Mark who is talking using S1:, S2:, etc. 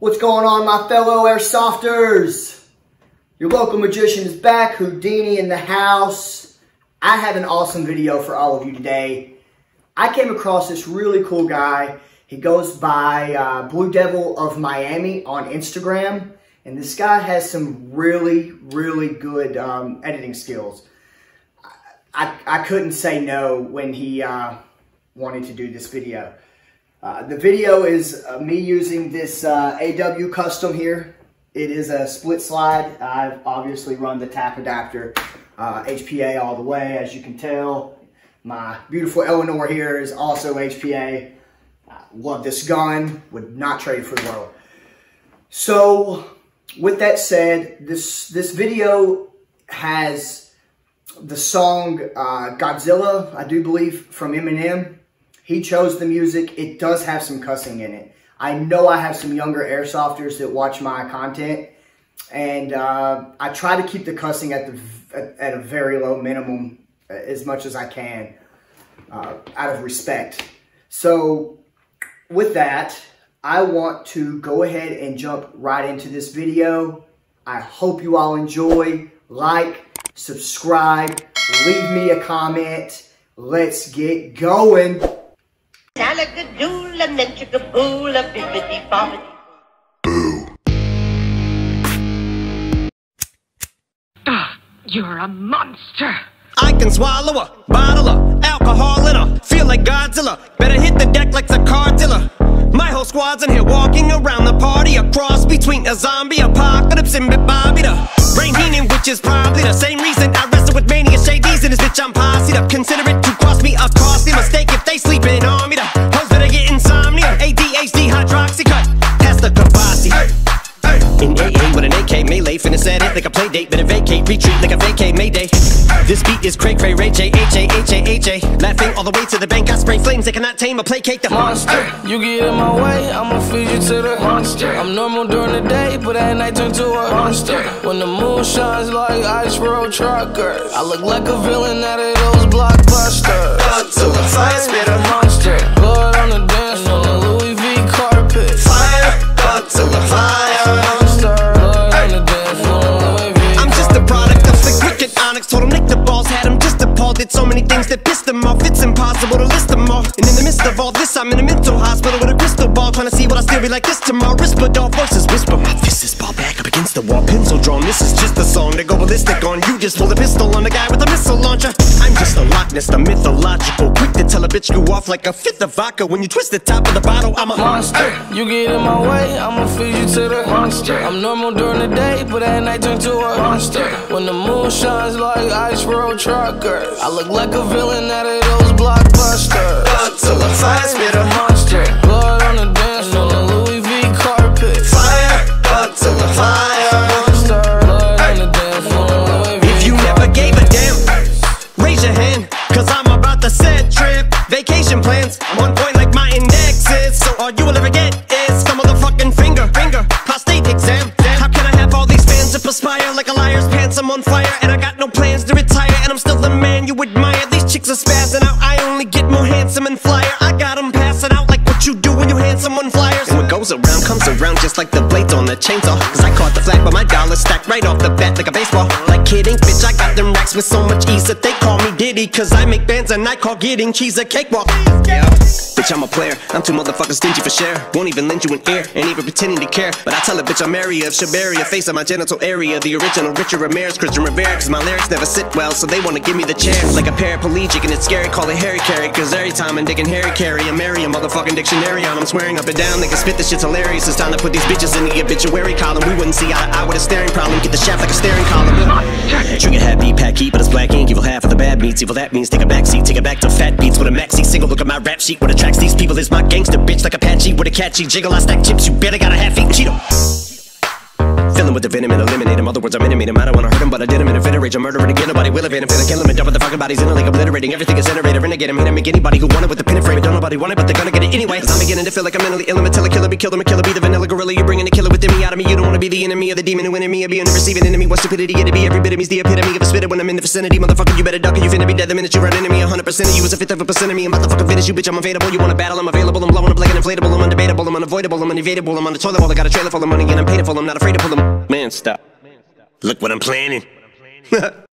S1: What's going on, my fellow airsofters? Your local magician is back, Houdini in the house. I have an awesome video for all of you today. I came across this really cool guy. He goes by uh, Blue Devil of Miami on Instagram. And this guy has some really, really good um, editing skills. I, I couldn't say no when he uh, wanted to do this video. Uh, the video is uh, me using this uh, AW Custom here. It is a split slide. I've obviously run the tap adapter HPA uh, all the way, as you can tell. My beautiful Eleanor here is also HPA. love this gun, would not trade for the world. So, with that said, this, this video has the song uh, Godzilla, I do believe, from Eminem. He chose the music. It does have some cussing in it. I know I have some younger airsofters that watch my content, and uh, I try to keep the cussing at the at, a very low minimum uh, as much as I can, uh, out of respect. So, with that, I want to go ahead and jump right into this video. I hope you all enjoy. Like, subscribe, leave me a comment. Let's get going. Salagadoola, nenchikaboola, bibbidi bobbidi. Boo.
S2: Ah, you're a monster.
S3: I can swallow a bottle of alcohol in her. Feel like Godzilla. Better hit the deck like the cartilla. My whole squad's in here walking around the party. A cross between a zombie apocalypse and Bobby the Brain Heenan, which is probably the same reason I wrestle with mania shades in this bitch. I'm posse up. Consider it to cost me a costly mistake if they sleeping on This beat is cray cray, Ray J, H A H A H A. Laughing all the way to the bank, I spray flames, they cannot tame or placate the
S4: monster. You get in my way, I'ma feed you to the monster. I'm normal during the day, but at night turn to a monster. When the moon shines like ice road truckers, I look like a villain out of those blockbusters.
S3: Godzilla, fire spitter,
S4: monster.
S3: So many things that pissed them off. It's impossible to list them all. And in the midst of all this, I'm in a mental hospital With a crystal ball, trying to see what I still be like this tomorrow. Whisper dog voices, whisper. My fist is ball back up against the wall Pencil drawn, this is just a song to go ballistic on. You just pull a pistol on the guy with a missile launcher. I'm just a Loch Ness, the mythological Tell a bitch you off like a fifth of vodka. When you twist the top of the bottle, I'm a
S4: monster. You get in my way, I'ma feed you to the monster. I'm normal during the day, but at night turn to a monster. When the moon shines like ice road truckers I look like a villain out of those blockbusters.
S3: Godzilla, fire spitter,
S4: monster. Blood on the
S3: I'm on fire and I got no plans to retire And I'm still the man you admire. These chicks are spazzing out. I only get more handsome and flyer. I got them passing out like what you do when you hand someone what goes around comes around just like the blades on the chainsaw. Cause I caught the flag but my dollar stacked right off the bat like a baseball. Like kidding, bitch I got them racks with so much ease that they call me Diddy. Cause I make bands and I call getting cheese a cakewalk. Bitch I'm a player. I'm too motherfucking stingy for share. Won't even lend you an ear, ain't even pretending to care. But I tell a bitch I'm area of Shabaria Face on my genital area. The original Richard Ramirez, Christian Rivera. Cause my lyrics never sit well So they wanna give me the chair. Like a paraplegic and it's scary Call it Harry Carry Cause every time I'm digging Harry Carry I'm Mary, a motherfucking dictionary on. I'm swearing up and down They can spit this shit's hilarious It's time to put these bitches in the obituary column. We wouldn't see eye to eye with a staring problem. Get the shaft like a staring column. Trigger happy, pack heat, but it's black ink Evil half of the bad meats. Evil that means take a backseat Take it back to fat beats with a maxi single Look at my rap sheet. What attracts these people is my gangster bitch Like Apache with a catchy jiggle. I stack chips You better got a half eaten Cheeto him with the venom and eliminate him. Other words, I'm intimate him. I don't wanna hurt him, but I did him in a fit of rage. I'm murdering again. Nobody will evade him. Finna kill him and dump the fucking bodies in it like obliterating. Everything is generated. Renegade him. Hit him. Make anybody who want it with the pin and frame it. Don't nobody want it, but they're gonna get it anyway. I'm beginning to feel like I'm mentally ill. I'm a killer, be killed. I'm a killer, be the vanilla gorilla. You're bringing the killer within me out of me. You don't wanna be the enemy of the demon who in me. Being the receiving enemy. What stupidity it'd be. Every bit of me's the epitome of a spitter when I'm in the vicinity. Motherfucker, you better duck or you finna be dead the minute you run into me. 100% of you is a fifth of a percent of me. I'm about to fucking finish you, bitch. I'm available. You wanna battle? I'm available. I'm blowing up like an inflatable. I'm undebatable. I'm unavoidable. I'm unevadable. I'm on the toilet I got a trailer full of money and I'm paid for. I'm not afraid to pull them. Man, stop. Look what I'm planning.